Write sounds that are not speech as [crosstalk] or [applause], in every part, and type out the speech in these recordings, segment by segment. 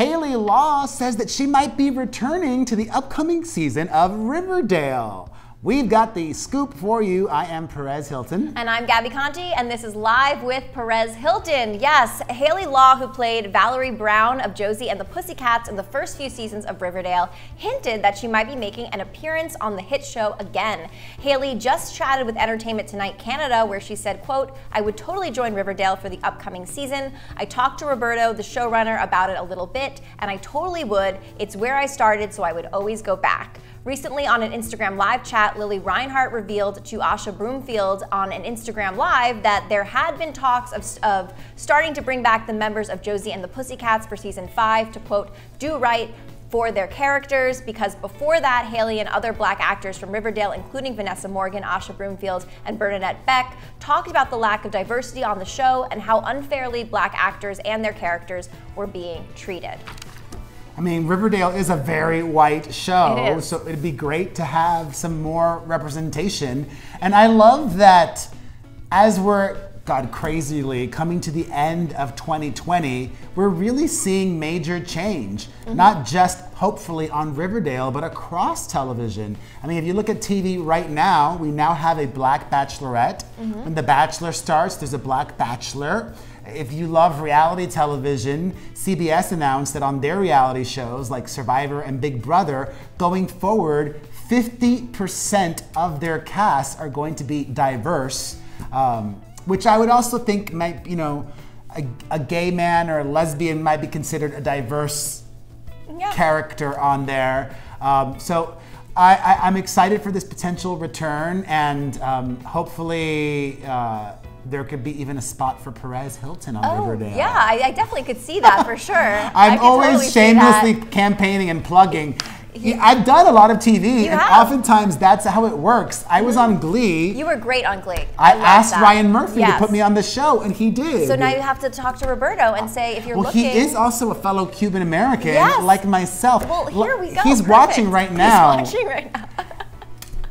Hayley Law says that she might be returning to the upcoming season of Riverdale. We've got the scoop for you. I am Perez Hilton. And I'm Gabi Conti, and this is Live with Perez Hilton. Yes, Hayley Law, who played Valerie Brown of Josie and the Pussycats in the first few seasons of Riverdale, hinted that she might be making an appearance on the hit show again. Hayley just chatted with Entertainment Tonight Canada, where she said, quote, I would totally join Riverdale for the upcoming season. I talked to Roberto, the showrunner, about it a little bit, and I totally would. It's where I started, so I would always go back. Recently, on an Instagram live chat, Lili Reinhart revealed to Asha Bromfield on an Instagram live that there had been talks of, of starting to bring back the members of Josie and the Pussycats for season five to quote, do right for their characters because before that, Hayley and other black actors from Riverdale, including Vanessa Morgan, Asha Bromfield, and Bernadette Beck, talked about the lack of diversity on the show and how unfairly black actors and their characters were being treated. I mean, Riverdale is a very white show, It so it'd be great to have some more representation. And I love that as we're, God, crazily coming to the end of 2020, we're really seeing major change, Mm-hmm. not just hopefully on Riverdale, but across television. I mean, if you look at TV right now, we now have a black bachelorette. Mm-hmm. When The Bachelor starts, there's a black bachelor. If you love reality television, CBS announced that on their reality shows like Survivor and Big Brother, going forward, 50% of their casts are going to be diverse, um, which I would also think might, you know, a, a gay man or a lesbian might be considered a diverse Yeah. character on there. Um, so I, I, I'm excited for this potential return, and um, hopefully uh, there could be even a spot for Perez Hilton on Oh, Riverdale. yeah, I, I definitely could see that for sure. [laughs] I I'm always totally shamelessly campaigning and plugging. Yeah, I've done a lot of TV, and have. oftentimes that's how it works. I was on mm. Glee. You were great on Glee. I, love asked that. Ryan Murphy Yes. to put me on the show, and he did. So now you have to talk to Roberto and say if you're well, looking. he is also a fellow Cuban American, Yes. like myself. Well, here we go. He's perfect. [laughs] watching right now. He's watching right now.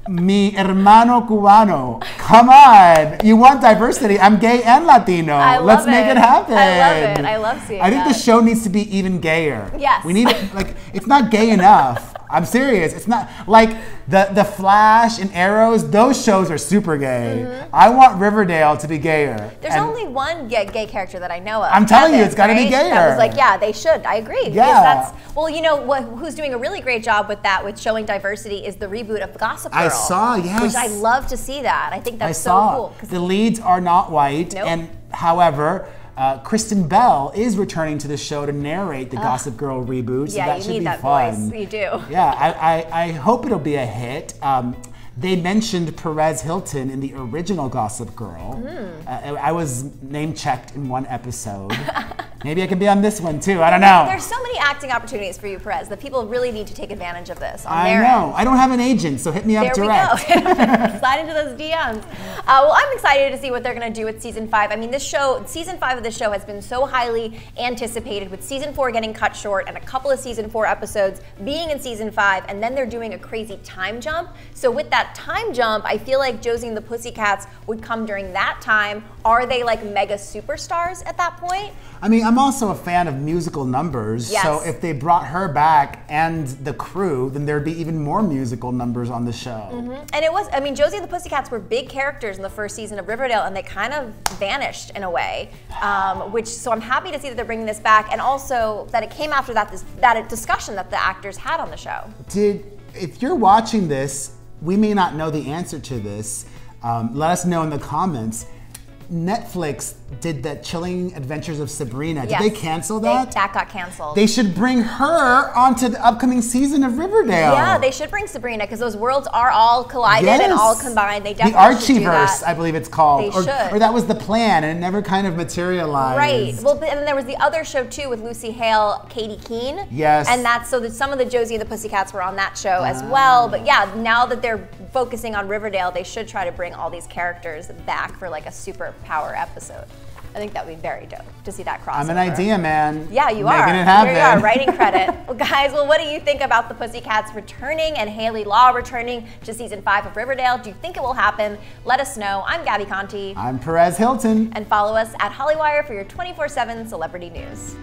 Mi hermano cubano. Come on. You want diversity. I'm gay and Latino. I Let's love make it. it happen. I love it. I love seeing I think the show needs to be even gayer. Yes. We need it like it's not gay enough. I'm serious. It's not like the the Flash and Arrows, those shows are super gay. I want Riverdale to be gayer. Mm-hmm. There's And- only one gay, gay character that I know of. I'm telling you, it's gotta be right? That gayer. was like, yeah, they should. I agree. Yeah. That's, well, you know what? Who's doing a really great job with that, with showing diversity, is the reboot of Gossip Girl. I saw, yes. Which I love to see that. I think I that's saw so cool. 'cause the leads are not white, Nope. and however, uh, Kristen Bell is returning to the show to narrate the Gossip Girl reboot. So yeah, that you should need be that fun. voice. You do. Yeah, I, I, I hope it'll be a hit. Um, they mentioned Perez Hilton in the original Gossip Girl. Hmm. Uh, I I was name checked in one episode. [laughs] Maybe I can be on this one too. I don't know. There's so many acting opportunities for you, Perez, that people really need to take advantage of this on I know. end. I don't have an agent, so hit me up There direct. we go. [laughs] [laughs] Slide into those DMs. Uh, well, I'm excited to see what they're going to do with season five. I mean, this show, season five of this show has been so highly anticipated, with season four getting cut short and a couple of season four episodes being in season five, and then they're doing a crazy time jump. So with that time jump, I feel like Josie and the Pussycats would come during that time. Are they like mega superstars at that point? I mean, I'm also a fan of musical numbers. Yes. So if they brought her back and the crew, then there'd be even more musical numbers on the show. And it was, I mean, Josie and the Pussycats were big characters in the first season of Riverdale, and they kind of vanished in a way. Um, which, so I'm happy to see that they're bringing this back, and also that it came after that this, that discussion that the actors had on the show. Did if you're watching this, we may not know the answer to this. Um, let us know in the comments. Netflix did that Chilling Adventures of Sabrina. Did Yes. they cancel They- that? that got canceled. They should bring her onto the upcoming season of Riverdale. yeah, they should bring Sabrina because those worlds are all collided and all combined. They the definitely should do Archieverse. I believe it's called, They or, should. or that was the plan, and it never kind of materialized. Right. Well, and then there was the other show too with Lucy Hale, Katy Keene. Yes. And that's so that some of the Josie and the Pussycats were on that show as ah. well. But yeah, now that they're focusing on Riverdale, they should try to bring all these characters back for like a superpower episode. I think that would be very dope to see that crossover. I'm an idea man. Yeah, you Making are. it happen. Here you are, writing credit. [laughs] well, guys, well, what do you think about the Pussycats returning and Hayley Law returning to season five of Riverdale? Do you think it will happen? Let us know. I'm Gabi Conti. I'm Perez Hilton. And follow us at Hollywire for your 24 7 celebrity news.